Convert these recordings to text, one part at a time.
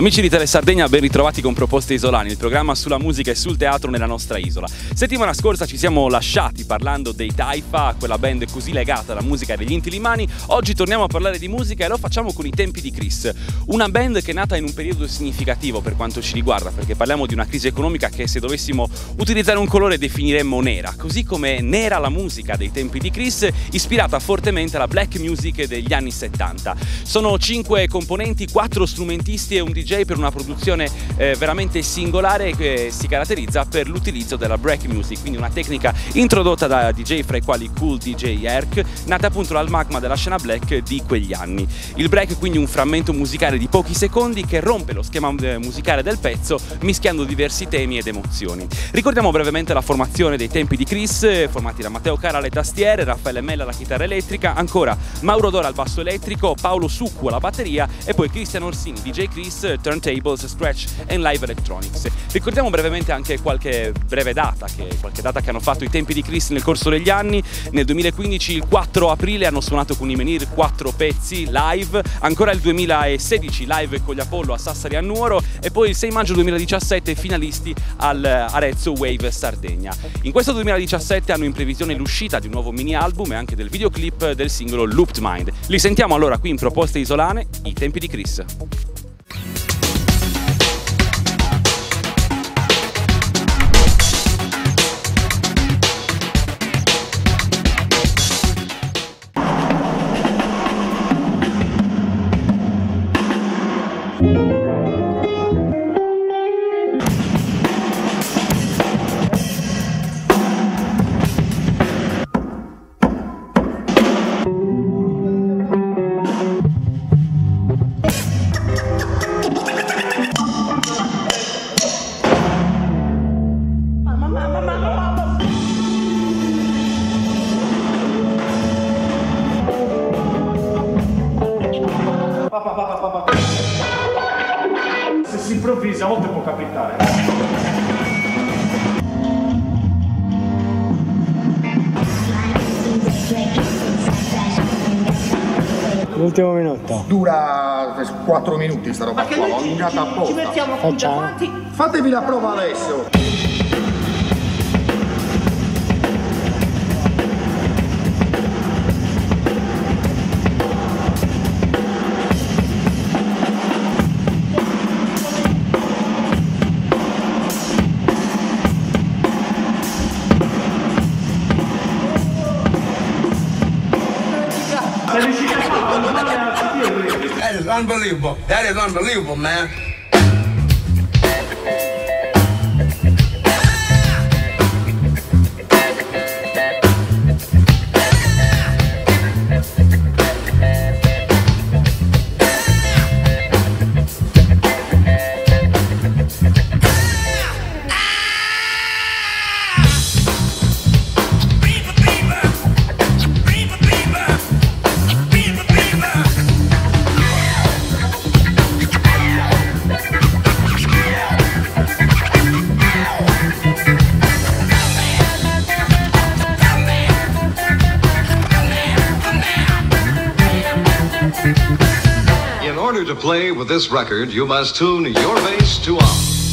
Amici di Tele Sardegna, ben ritrovati con Proposte Isolani, il programma sulla musica e sul teatro nella nostra isola. Settimana scorsa ci siamo lasciati parlando dei Taifa, quella band così legata alla musica degli Intilimani. Oggi torniamo a parlare di musica e lo facciamo con i tempi di Chris, una band che è nata in un periodo significativo per quanto ci riguarda, perché parliamo di una crisi economica che se dovessimo utilizzare un colore definiremmo nera, così come nera la musica dei tempi di Chris, ispirata fortemente alla black music degli anni 70. Sono cinque componenti, quattro strumentisti e un DJ per una produzione eh, veramente singolare che si caratterizza per l'utilizzo della break music, quindi una tecnica introdotta da DJ fra i quali Cool DJ Erk, nata appunto dal magma della scena black di quegli anni. Il break quindi un frammento musicale di pochi secondi che rompe lo schema eh, musicale del pezzo mischiando diversi temi ed emozioni. Ricordiamo brevemente la formazione dei tempi di Chris, eh, formati da Matteo Cara alle tastiere, Raffaele Mella alla chitarra elettrica, ancora Mauro Dora al basso elettrico, Paolo Succu alla batteria e poi Cristian Orsini, DJ Chris, Turntables, Scratch e Live Electronics. Ricordiamo brevemente anche qualche breve data, che, qualche data che hanno fatto i tempi di Chris nel corso degli anni. Nel 2015, il 4 aprile, hanno suonato con i Menir quattro pezzi live, ancora il 2016 live con gli Apollo a Sassari a Nuoro e poi il 6 maggio 2017 finalisti al Arezzo Wave Sardegna. In questo 2017 hanno in previsione l'uscita di un nuovo mini album e anche del videoclip del singolo Looped Mind. Li sentiamo allora qui in proposte isolane, i tempi di Chris. Minuti sta roba qua, l'ho noi ci, mettiamo Facciamo. quanti. Fatevi la prova adesso. Unbelievable. That is unbelievable, man. Order to play with this record, you must tune your bass to off.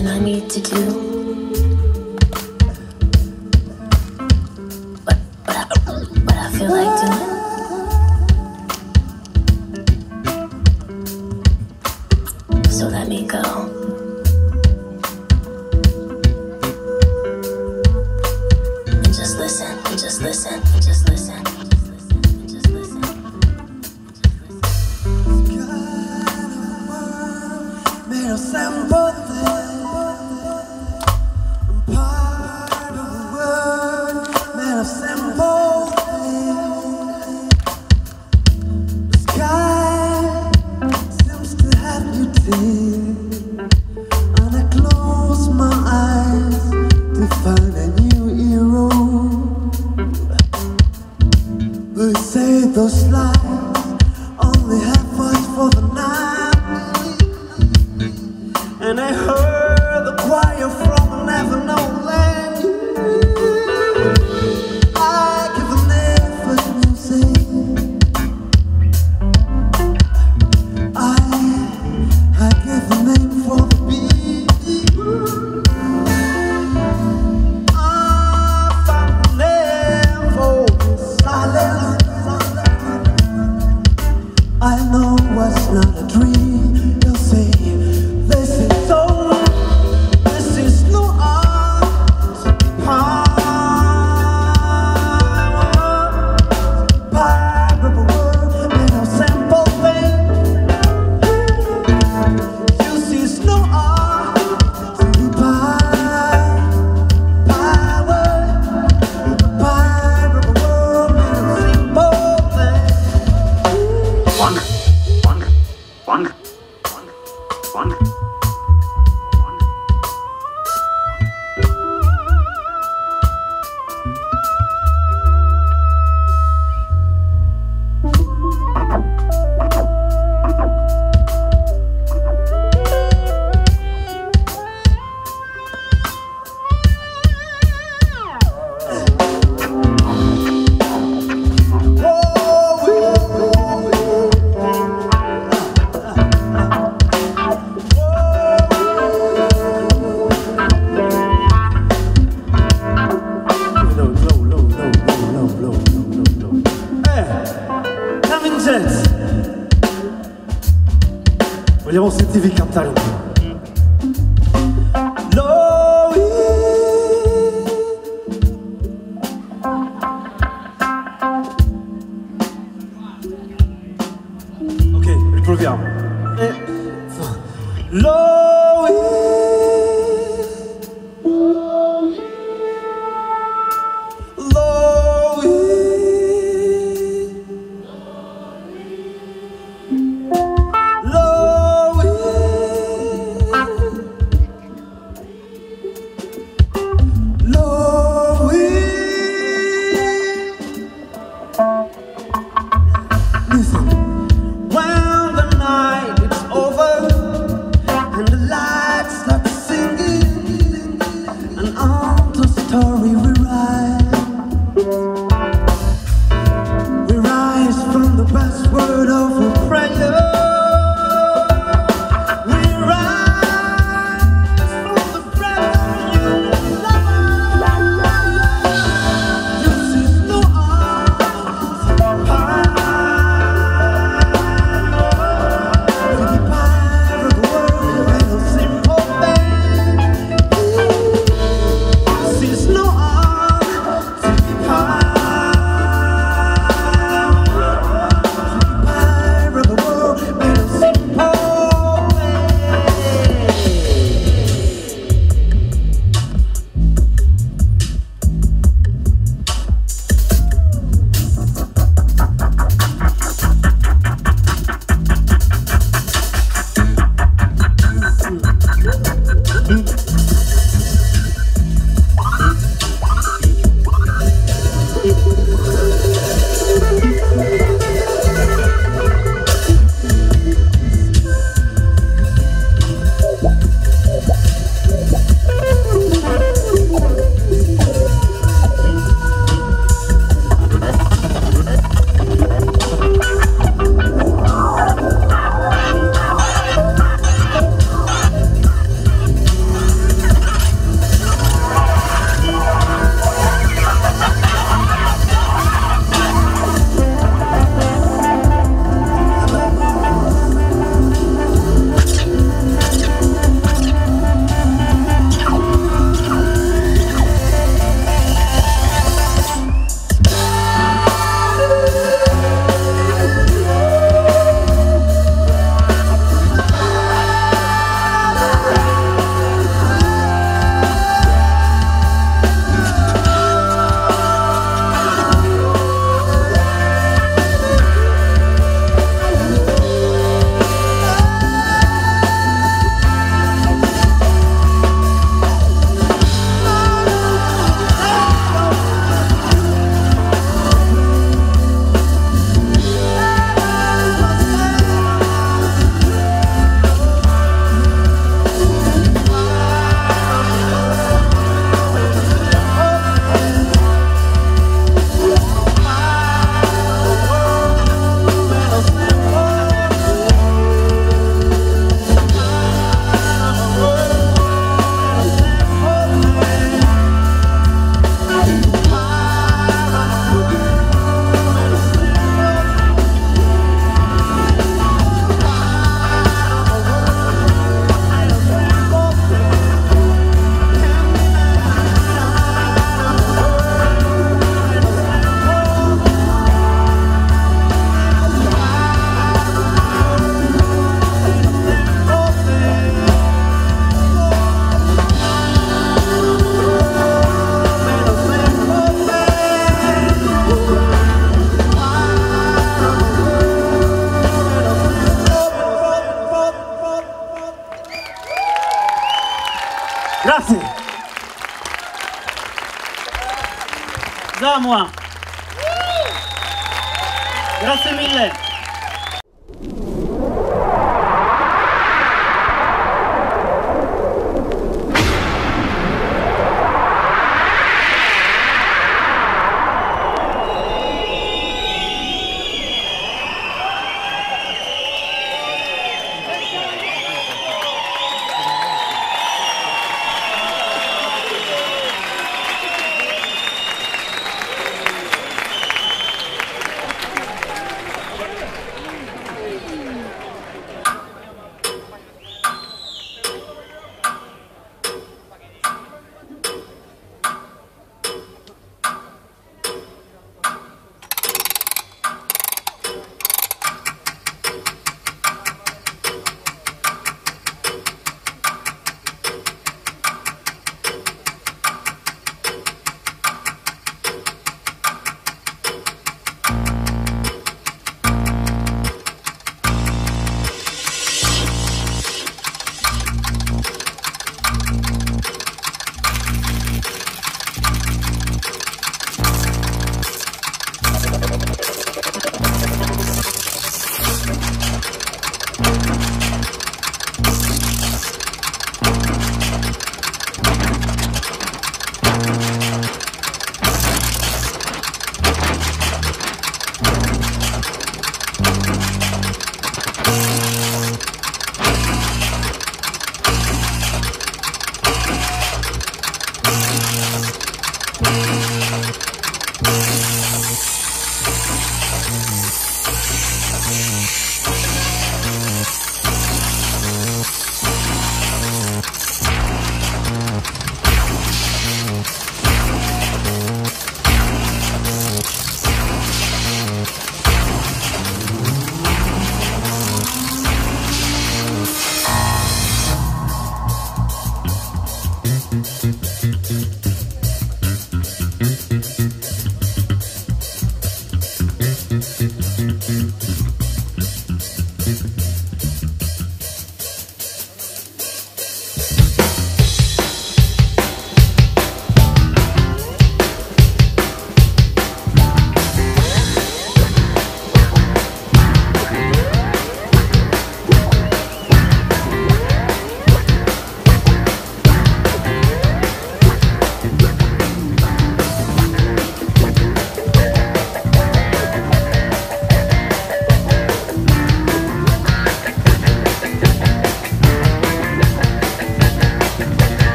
And I need to do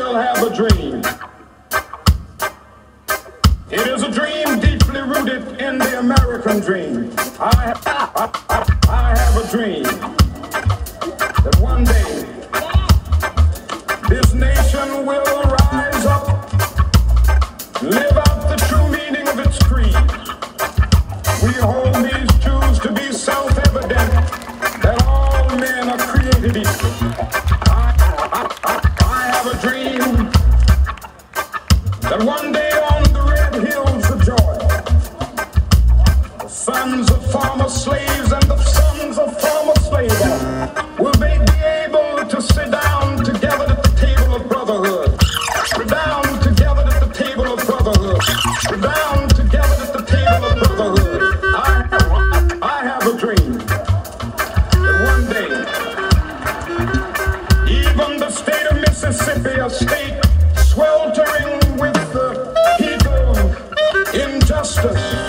still have a dream. It is a dream deeply rooted in the American dream. I, I, Sir.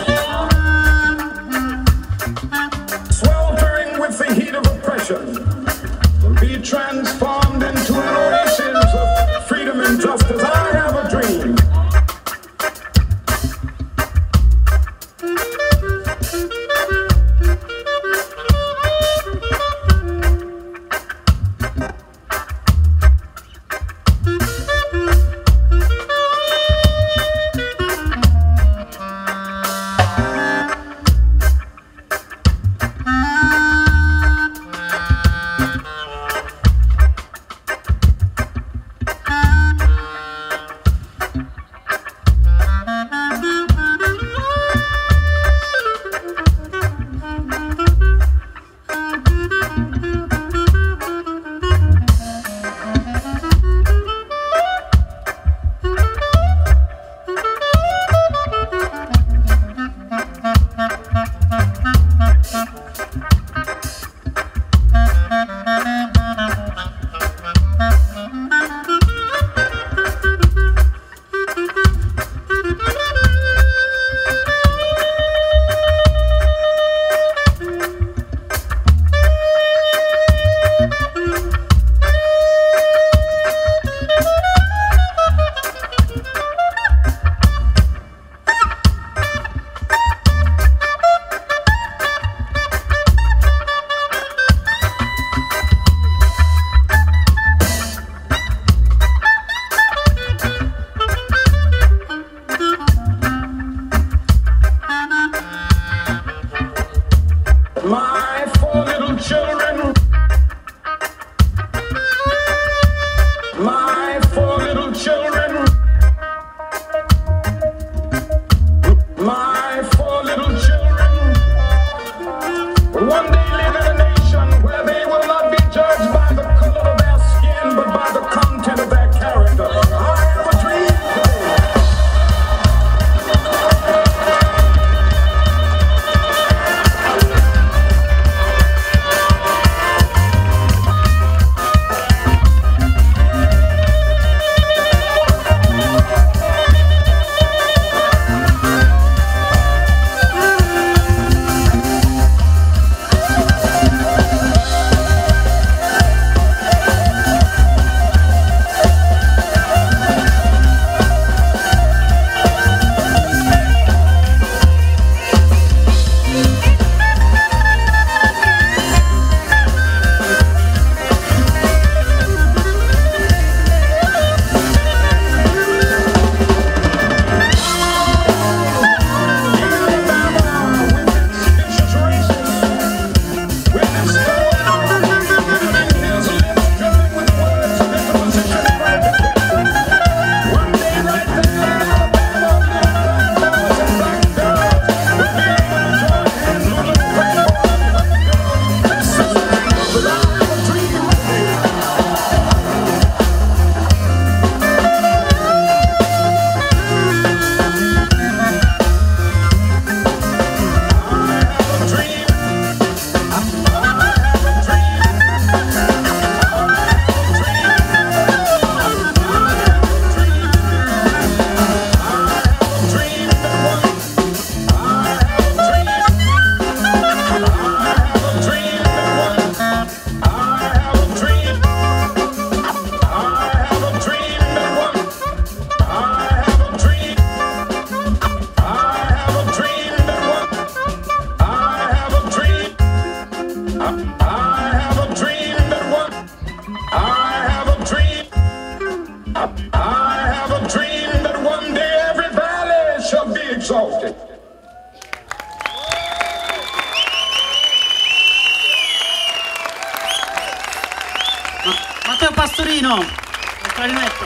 No, il clarinetto.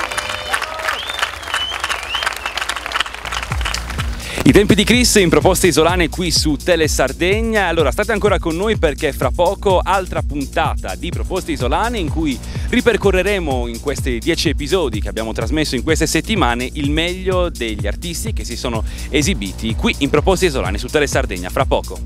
I tempi di Chris in proposte isolane qui su Tele Sardegna. Allora state ancora con noi perché fra poco altra puntata di proposte isolane in cui ripercorreremo in questi dieci episodi che abbiamo trasmesso in queste settimane il meglio degli artisti che si sono esibiti qui in proposte isolane su Tele Sardegna. Fra poco.